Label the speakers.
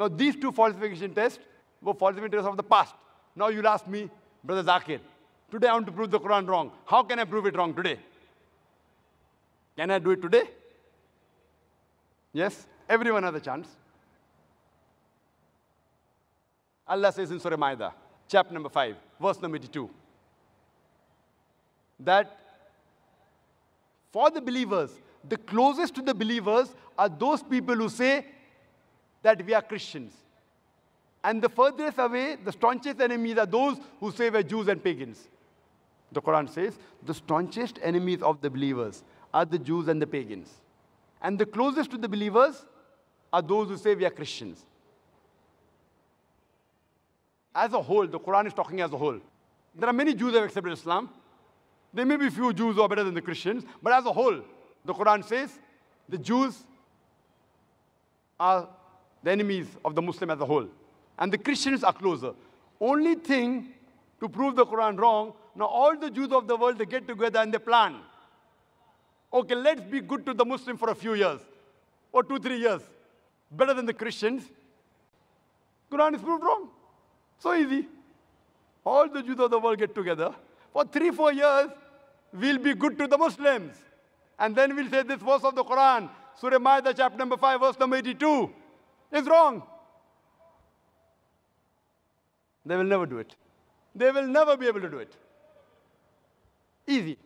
Speaker 1: Now, these two falsification tests were falsification tests of the past. Now, you'll ask me, Brother Zakir, today I want to prove the Quran wrong. How can I prove it wrong today? Can I do it today? Yes? Everyone has a chance. Allah says in Surah Maida, chapter number 5, verse number 82, that for the believers, the closest to the believers are those people who say that we are Christians. And the furthest away, the staunchest enemies are those who say we're Jews and pagans. The Quran says the staunchest enemies of the believers are the Jews and the pagans. And the closest to the believers are those who say we are Christians. As a whole, the Quran is talking as a whole. There are many Jews who have accepted Islam. There may be few Jews who are better than the Christians, but as a whole, the Quran says the Jews are the enemies of the Muslim as a whole. And the Christians are closer. Only thing to prove the Quran wrong, now all the Jews of the world, they get together and they plan. Okay, let's be good to the Muslim for a few years, or two, three years. Better than the Christians. Quran is proved wrong. So easy. All the Jews of the world get together. For three, four years, we'll be good to the Muslims. And then we'll say this verse of the Quran, Surah Maida, chapter number 5, verse number 82, is wrong. They will never do it. They will never be able to do it. Easy.